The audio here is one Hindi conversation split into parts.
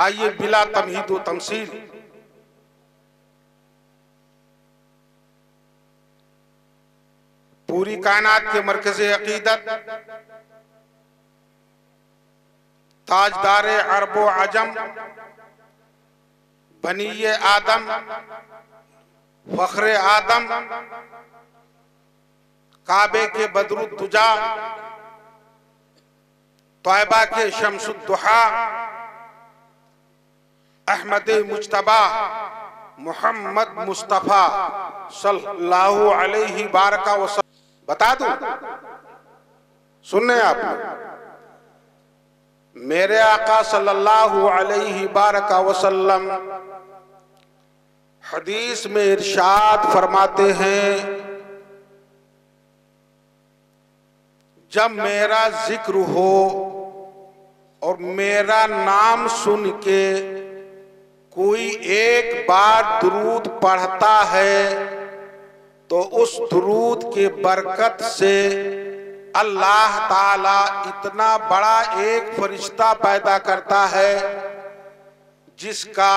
आइए बिला तमहीद तमसील। पूरी कायनात के मरकज अकीदत। ताजदार अरबो आज़म। बनीय आदम। फखरे आदम। काबे के बदरुद्दुजा। तयबा के शमसुद्दुहा। अहमद मुशतबा मोहम्मद मुस्तफ़ा सल्लल्लाहु अलैहि बारका वसल्लम बता दूँ? सुनने आप मेरे आका सल्लल्लाहु अलैहि बारका वसल्लम हदीस में इरशाद फरमाते हैं, जब मेरा ज़िक्र हो और मेरा नाम सुन के कोई एक बार दुरूद पढ़ता है तो उस दुरूद के बरकत से अल्लाह ताला इतना बड़ा एक फरिश्ता पैदा करता है, जिसका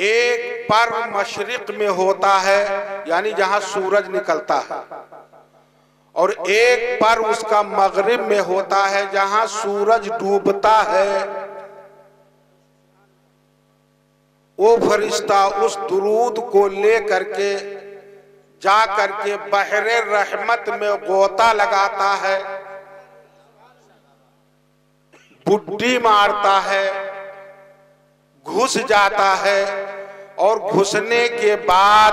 एक पर मशरिक में होता है, यानी जहाँ सूरज निकलता है। और एक पर उसका मगरिब में होता है, जहाँ सूरज डूबता है। वो फरिश्ता उस दुरूद को ले करके जा करके बहरे रहमत में गोता लगाता है, बुड्ढी मारता है, घुस जाता है और घुसने के बाद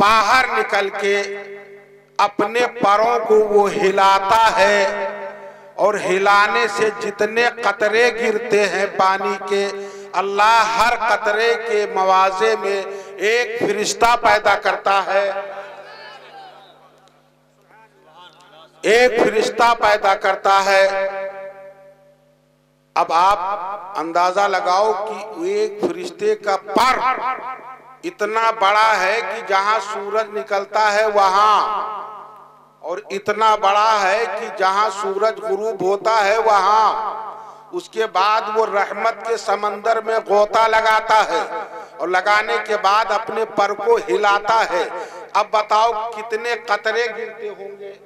बाहर निकल के अपने परों को वो हिलाता है और हिलाने से जितने कतरे गिरते हैं पानी के अल्लाह हर कतरे के मवाजे में एक फरिश्ता पैदा करता है। एक फरिश्ता पैदा करता है। अब आप अंदाज़ा लगाओ कि एक फरिश्ते का पर इतना बड़ा है कि जहाँ सूरज निकलता है वहाँ, और इतना बड़ा है कि जहाँ सूरज गुरूब होता है वहाँ। उसके बाद वो रहमत के समंदर में गोता लगाता है और लगाने के बाद अपने पर को हिलाता है। अब बताओ कितने कतरे गिरते होंगे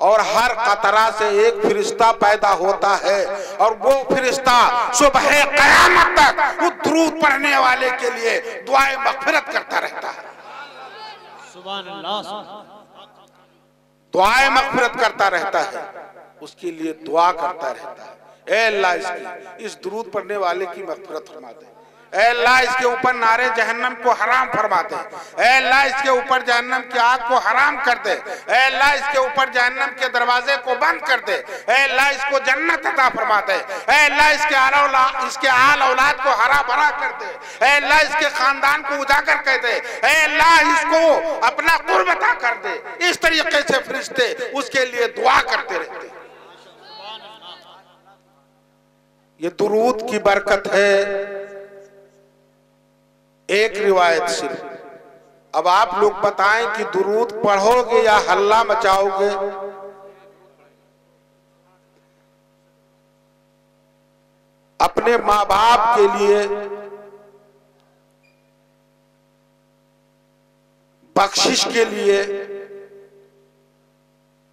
और हर कतरा से एक फिरिश्ता पैदा होता है और वो फिरिश्ता सुबह कयामत तक वो द्रूद पढ़ने वाले के लिए दुआएँ मगफिरत करता रहता है। दुआएँ मगफिरत करता रहता है उसके लिए दुआ करता रहता है। इस दुरूद पढ़ने वाले की मगफिरत फरमा दे अल्लाह, इसके ऊपर नारे जहन्नम को हराम फरमा दे अल्लाह, इसके ऊपर जहन्नम की आग को हराम कर दे अल्लाह, इसके ऊपर जहन्नम के दरवाजे को बंद कर दे अल्लाह, इसको जन्नत अता फरमा दे अल्लाह, इसके आल इसके आल औलाद को हरा भरा कर दे अल्लाह, इसके खानदान को उजागर कर दे अल्लाह, इसको अपना कुर्ब अता कर दे इस तरीके से फरिश्ते उसके लिए दुआ करते रहते ये दुरूद की बरकत है। एक रिवायत सिर्फ़। अब आप लोग बताएँ कि दुरूद पढ़ोगे या हल्ला मचाओगे? अपने माँ बाप के लिए बख्शिश के लिए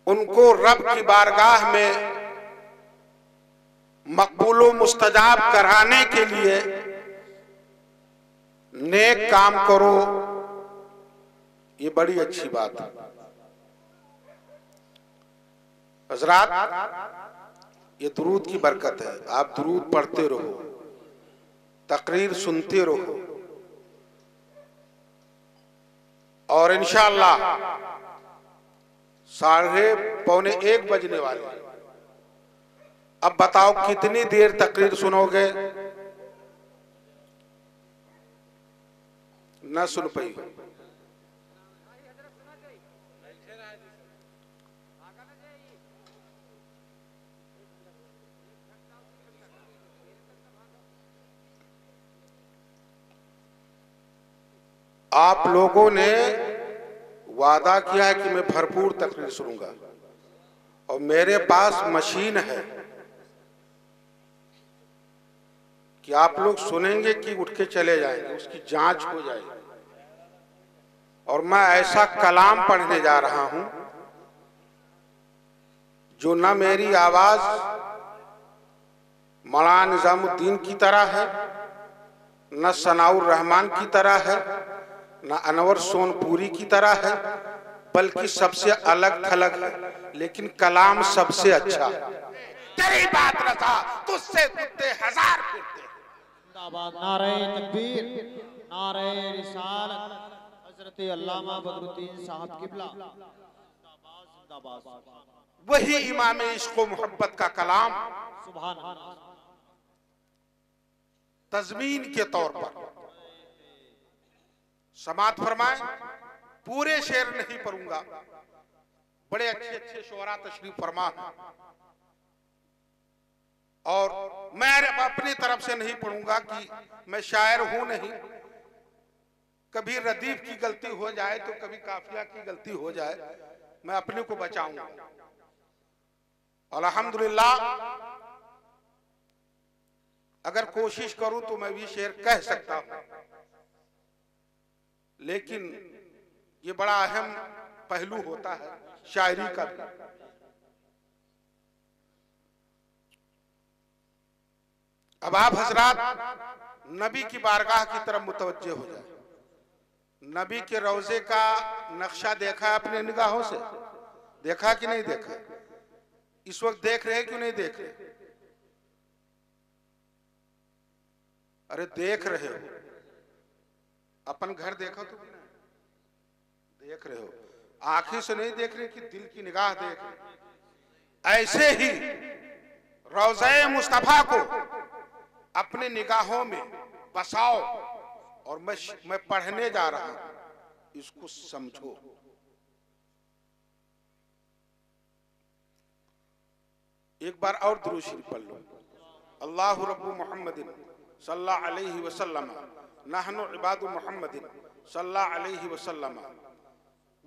उनको रब की बारगाह में मकबूलो मुस्तजाब कराने के लिए नेक काम करो। ये बड़ी अच्छी बात है। हजरात, ये दुरूद की बरकत है। आप दुरूद पढ़ते रहो, तकरीर सुनते रहो। और इंशाल्लाह साढ़े पौने एक बजने वाले अब बताओ कितनी देर तकरीर सुनोगे? न सुन पाई आप लोगों ने वादा किया है कि मैं भरपूर तकरीर सुनूँगा। और मेरे पास मशीन है। कि आप लोग सुनेंगे कि उठ के चले जाएँगे, उसकी जाँच हो जाएगी। और मैं ऐसा कलाम पढ़ने जा रहा हूँ, जो न मेरी आवाज़ मौलाना निजामुद्दीन की तरह है, न सनाउर रहमान की तरह है, न अनवर सोनपुरी की तरह है, बल्कि सबसे अलग थलग है। लेकिन कलाम सबसे अच्छा है। तेरी बात रसा तुझसे कुत्ते हज़ार जिंदाबाद। नारे तकबीर नारे रिसालत हज़रत अल्लामा बदरुद्दीन साहब किबला। जिंदाबाद जिंदाबाद। वही इमाम इश्क मोहब्बत का कलाम। सुभान अल्लाह तजमीन के तौर पर। समात फरमाए पूरे शेर नहीं पढ़ूँगा। बड़े अच्छे अच्छे शोरा तशरीफ़ फरमा। और मैं अपनी तरफ़ से नहीं पढ़ूँगा कि मैं शायर हूँ नहीं। कभी रदीफ की गलती हो जाए तो कभी काफिया की गलती हो जाए, मैं अपने को बचाऊँगा। और अल्हम्दुलिल्लाह, अगर कोशिश करूँ तो मैं भी शेर कह सकता हूँ। लेकिन ये बड़ा अहम पहलू होता है शायरी का भी। अब आप हजरात नबी की बारगाह की तरफ़ मुतवज्जे हो जाए। नबी के रोज़े का नक्शा देखा है अपने निगाहों से? देखा कि नहीं देखा? इस वक्त देख रहे क्यों नहीं देख रहे? अरे देख रहे हो। अपन घर देखो तो देख रहे हो। आँखें से नहीं देख रहे कि दिल की निगाह देख रहे? ऐसे ही रोज़े मुस्तफ़ा को अपने निगाहों में बसाओ और मैं मैं पढ़ने जा रहा हूँ। इसको समझो। एक बार और दुरूशी पढ़ लो। अल्लाह रब्बु मोहम्मदिन सल्लल्लाहु वसल्लम, नहनु इबादु मोहम्मदिन सल्लल्लाहु वसल्लम।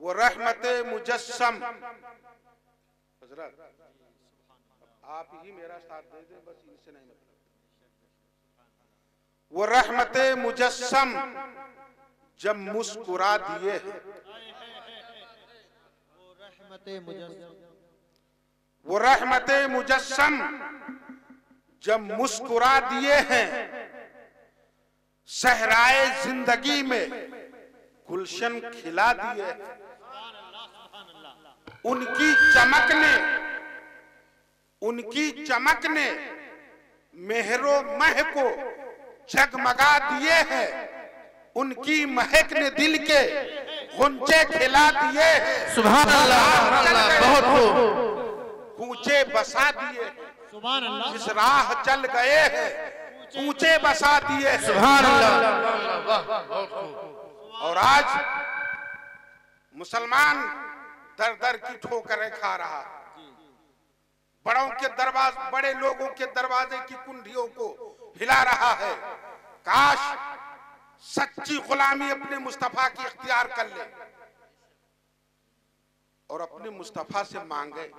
वो रहमत मुजस्सम। हज़रत, आप ही मेरा साथ दे दें, बस इनसे नहीं मतलब। वो रहमत मुजस्सम, जब मुस्कुरा दिए। वो रहमत मुजस्सम, जब मुस्कुरा दिए हैं। सहराए ज़िंदगी में गुलशन खिला दिए उनकी चमक ने, उनकी चमक ने मेहरो मह को जगमगा दिए हैं। उनकी महक ने दिल के गुंजे खिला दिए हैं। सुभान अल्लाह बहुत कूचे बसा दिए जिस राह चल गए हैं ऊँचे बसा दिए सुभान अल्लाह वाह बहुत खूब और आज मुसलमान दर दर की ठोकरें खा रहा। बड़ों के दरवाज बड़े लोगों के दरवाजे की कुंडियों को हिला रहा है। काश सच्ची गुलामी अपने मुस्तफ़ा की इख्तियार कर ले और अपने मुस्तफ़ा से मांगे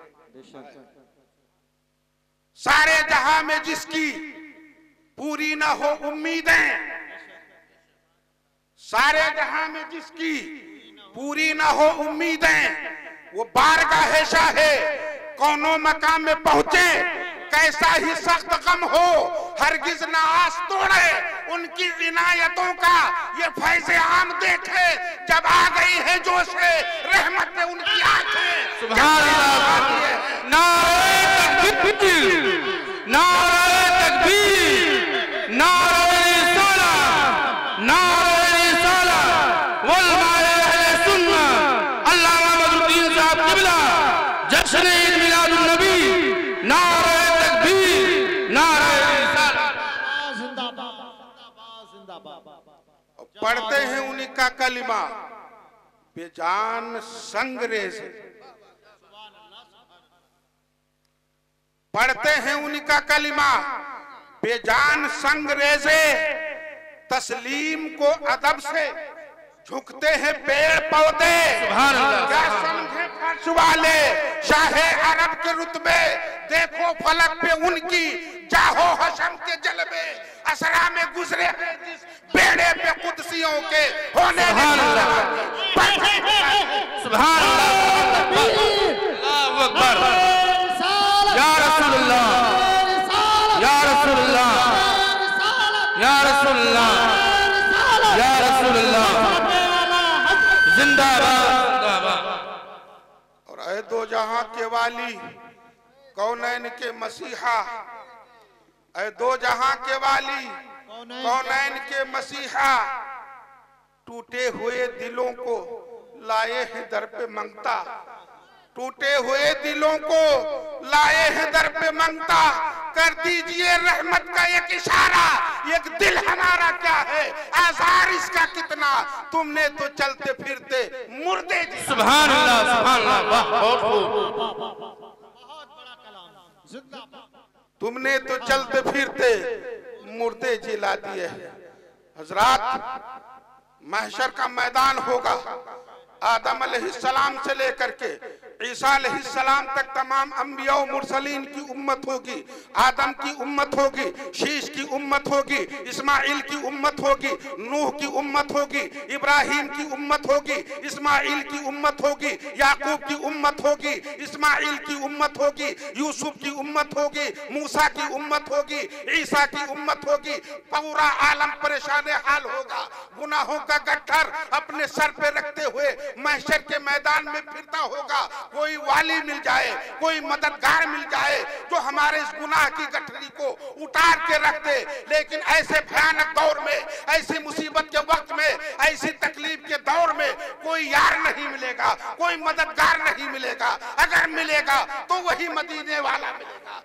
सारे जहाँ में जिसकी पूरी ना हो उम्मीदें, सारे जहाँ में जिसकी पूरी ना हो उम्मीदें, वो बार बारगाह है कौनों मकाम में पहुँचे कैसा ही सख्त कम हो हरगिज ना आस तोड़े उनकी इनायतों का। ये फैसे आम देखे जब आ गई है जोश रहमत में उनकी आँखें। सुभान अल्लाह। नारे तकबीर नारे कलिमा। बेजान संग्रह से। पढ़ते हैं उन्हीं का कलिमा। बेजान संग्रह से। तस्लीम को अदब से। झुकते हैं पेड़ पौधे। क्या समझे फर्श वाले शाहे अरब के रुतबे। देखो फलक पे उनकी जाहो हशम के जलबे असरा में गुजरे हैं जिस बेड़े पे कुदसियों के होने जिंदाबाद। और दो जहाँ के वाली कौनैन के मसीहा? ऐ दो जहाँ के वाली, कौनैन के मसीहा? टूटे हुए दिलों को लाए हैं दर पे मंगता। टूटे हुए दिलों को लाए हैं दर पे मंगता। कर दीजिए रहमत का एक इशारा, एक दिल हमारा क्या है? आजार इसका कितना? तुमने तो चलते फिरते मुर्दे सुभान अल्लाह सुभान अल्लाह वाह बहुत खूब बहुत बड़ा कलाम जिंदाबाद तुमने तो चलते फिरते मुर्दे जिला दिए हजरात, महशर का मैदान होगा। आदम सलाम से लेकर के ईसा तक तमाम अम्बिया मुरसलीन की उम्मत होगी आदम की उम्मत होगी शीश की उम्मत होगी इस्माइल की उम्मत होगी नूह की उम्मत होगी इब्राहिम की उम्मत होगी इस्माइल की उम्मत होगी याकूब की उम्मत होगी इस्माइल की उम्मत होगी यूसुफ की उम्मत होगी मूसा की उम्मत होगी ईसा की उम्मत होगी पूरा आलम परेशान हाल होगा गुनाहों का गट्ठर अपने सर पे रखते हुए महशर के मैदान में फिरता होगा कोई वाली मिल जाए, कोई मददगार मिल जाए, जो हमारे इस गुनाह की गठरी को उतार के रख दे। लेकिन ऐसे भयानक दौर में, ऐसी मुसीबत के वक्त में, ऐसी तकलीफ़ के दौर में कोई यार नहीं मिलेगा, कोई मददगार नहीं मिलेगा। अगर मिलेगा तो वही मदीने वाला मिलेगा।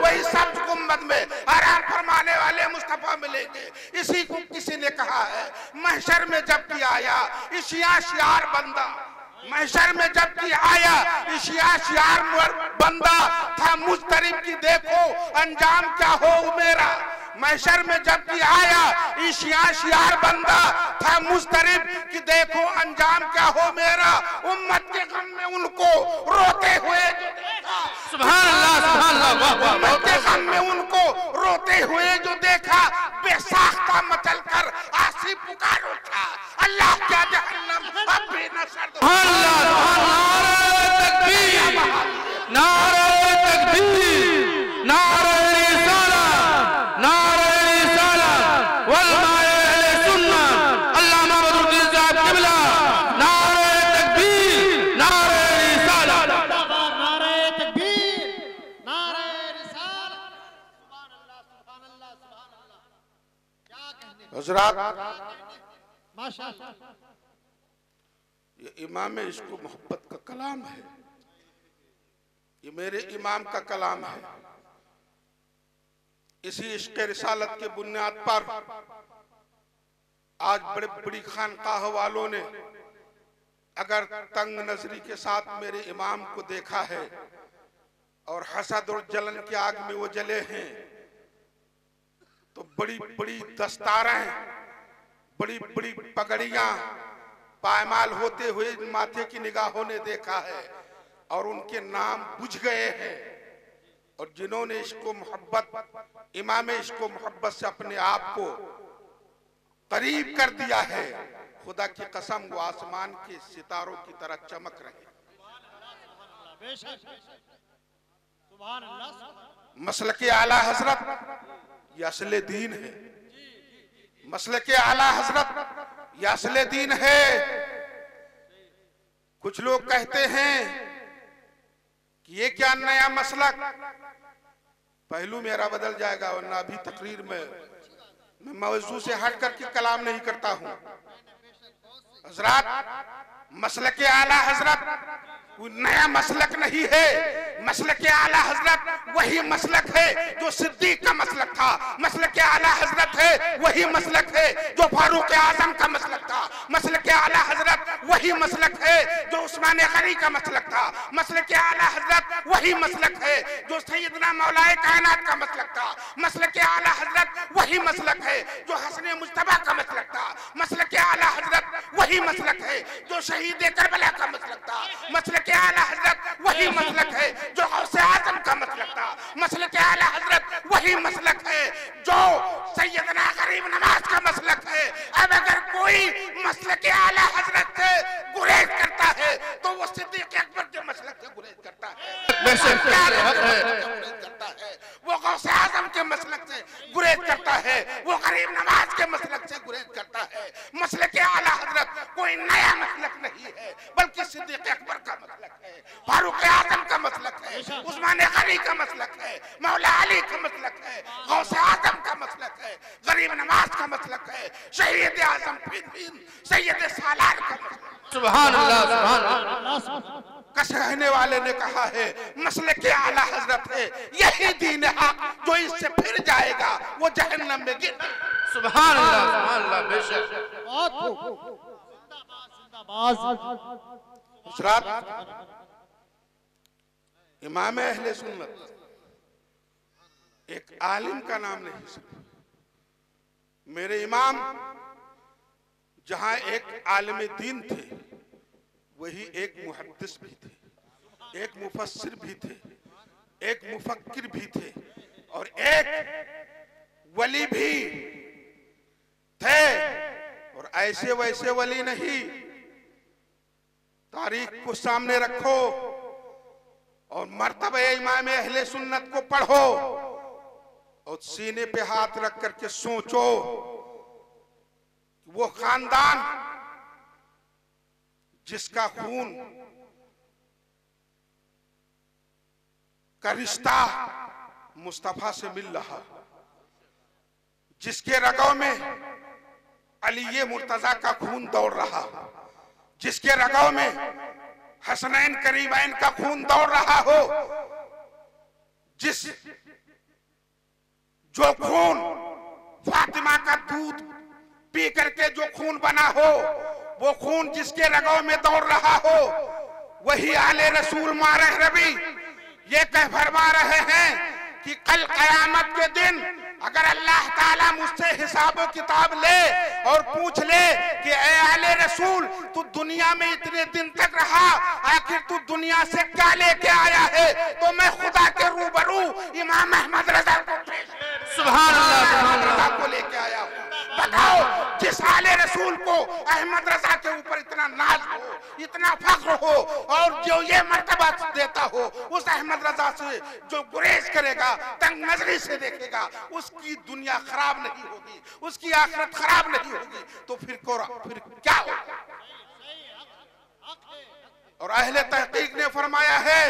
वाह सब गुंबद में आराम फरमाने वाले मुस्तफ़ा मिलेंगे। इसी को किसी ने कहा है, महशर में जब भी आया इशिया शियार बंदा महशर में जब की आया इशिया बंदा था मुस्तरिब की देखो, अंजाम क्या हो मेरा? महशर में जब की आया इशिया शियार बंदा था मुस्तरिब कि देखो अंजाम क्या हो मेरा। उम्मत के गम में उनको रोते हुए जो देखा। सुभान अल्लाह सुभान अल्लाह उम्मत के गम में उनको रोते हुए जो देखा बेसाख्ता मचल कर आसी पुकार उठा अल्लाह क्या जहन्नम अब भी न सर दो सुभान अल्लाह तकबीर। ये इमाम इसको मोहब्बत का कलाम है। ये मेरे इमाम का कलाम है। इसी इश्क रिसालत के बुनियाद पर आज बड़े बड़ी खानकाह वालों ने अगर तंग नजरी के साथ मेरे इमाम को देखा है और हसद और जलन की आग में वो जले हैं तो बड़ी बड़ी दस्तारें बड़ी बड़ी पगड़ियाँ पायमाल होते हुए माथे की निगाहों ने देखा है और उनके नाम बुझ गए हैं। और जिन्होंने इसको मोहब्बत इमाम इसको मोहब्बत से अपने आप को करीब कर दिया है खुदा की कसम वो आसमान के सितारों की तरह चमक रहे मसल के आला हज़रत ये असले दीन है। मसल के आला हज़रत ये असले दीन है। कुछ लोग कहते हैं कि ये क्या नया मसलक पहलू मेरा बदल जाएगा वरना अभी तकरीर में मैं मौजू से हट करके कलाम नहीं करता हूँ। हज़रत, मसल के आला हज़रत, कोई नया मसलक नहीं है। मसल के आला हज़रत, वही मसलक है जो सिद्दीक का मसलक था। मसल के आला हज़रत है, वही मसलक है जो फारूक आज़म का मसलक था। मसल के आला हज़रत, वही मसलक है जो उस्मान गनी का मसलक था। मसल के आला हज़रत, वही मसलक है जो सैदना मौलाए कायनात का मसलक था। मसल के आला हज़रत, वही मसलक है जो हसन मुश्तबा का मसलक था। मसल के आला हज़रत, वही मसलक है जो शहीद करबला का मसलक था। मसल के आला हज़रत, वही मसलक है जो गौसे आज़म का मतलब मसलक था। मसल के आला हज़रत वही मसलक है जो सैदना गरीब नवाज़ का मसलक है। अब अगर कोई मसल के आला हज़रत से गुरेज करता है तो वो सिद्दीक अकबर के मसलक से गुरेज करता है। वो गौसे आज़म के मसलक से गुरेज करता है। वो गरीब नवाज़ के मसलक से गुरेज करता है। मसल शहीद आज़म सैयद सालार का अल्लाह कस कहने वाले ने कहा है मसले के आला हज़रत है यही दीन हक जो इससे फिर जाएगा वो जहन्नम में गिर सुभान अल्लाह सुभान अल्लाह बेशक। बहुत खूब जिंदाबाद जिंदाबाद। हज़रत इमाम अहले सुन्नत एक आलिम का नाम नहीं सुना। मेरे इमाम जहाँ एक आलिम दीन थे, वही एक मुहदस भी थे, एक मुफस्सिर भी थे, एक मुफक्किर भी थे, और एक वली भी थे, और ऐसे वैसे वली नहीं। तारीख को सामने रखो और मरतब इमाम अहले सुन्नत को पढ़ो और सीने पे हाथ रख करके सोचो। वो खानदान जिसका खून का रिश्ता मुस्तफ़ा से मिल रहा, जिसके रगों में अली मुर्तजा का खून दौड़ रहा, जिसके रगों में हसनैन करीमैन का खून दौड़ रहा हो, जिस, जो खून फातिमा का दूध पी करके जो खून बना हो वो खून जिसके रगों में दौड़ रहा हो वही आले रसूल मारे रबी। ये कह फरमा रहे हैं कि कल कयामत के दिन अगर अल्लाह ताला मुझसे हिसाब किताब ले और पूछ ले कि ए आले रसूल तू दुनिया में इतने दिन तक रहा आखिर तू दुनिया से क्या लेके आया है? तो मैं खुदा के रूबरू इमाम अहमद रजा को सुभान अल्लाह को लेके आया हूँ। बताओ जिस आले रसूल को अहमद रजा के ऊपर इतना नाज हो, इतना फख्र हो, और जो ये मर्तबा देता हो, उस अहमद रजा से जो गुरेज करेगा, तंग नजरी से देखेगा, उसकी दुनिया खराब नहीं होगी, उसकी आखिरत खराब नहीं होगी तो फिर को फिर क्या होगा? और अहले तहकीक ने फरमाया है,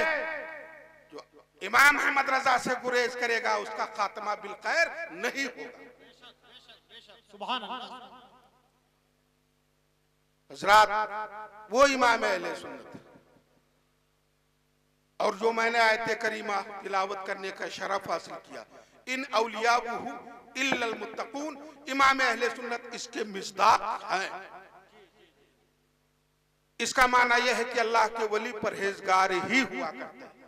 जो इमाम अहमद रजा से गुरेज करेगा, उसका खात्मा बिल खैर नहीं होगा। वो इमाम अहले सुन्नत। और जो मैंने आयत करीमा तिलावत करने का शरफ हासिल किया, इन अलिया इमाम अहले सुन्नत इसके मिसदाक हैं। इसका माना यह है कि अल्लाह के वली परहेजगार ही हुआ करते हैं।